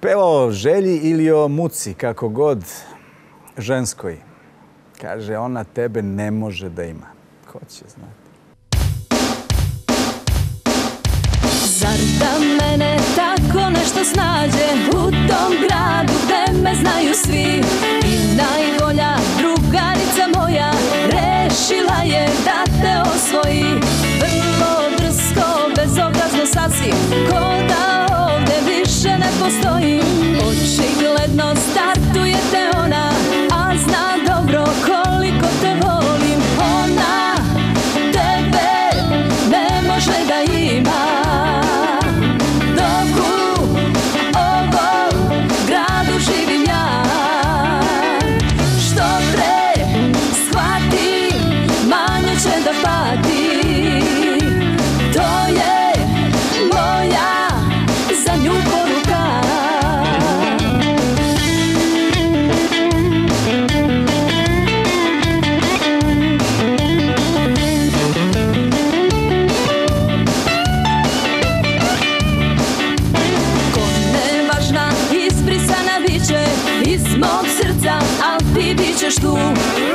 pevao želji ili o muci, kako god, ženskoj. Kaže, ona tebe ne može da ima. Ko će znati? Zar da mene gjithashtu.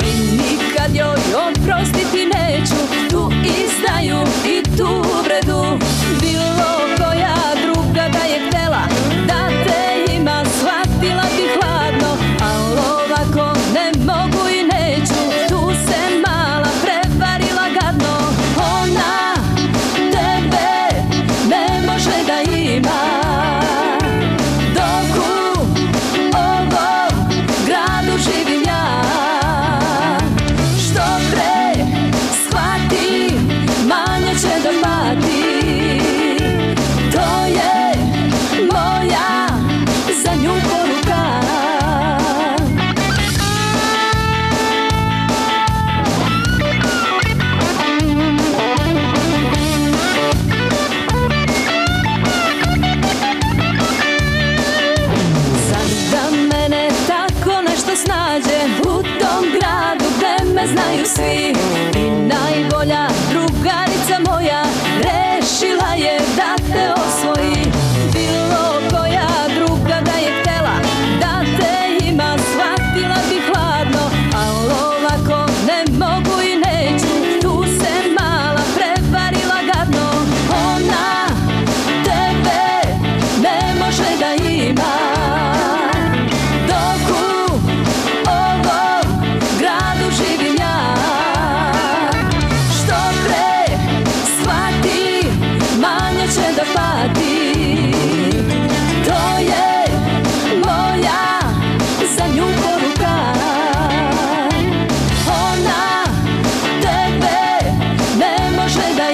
Знаю свій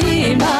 My.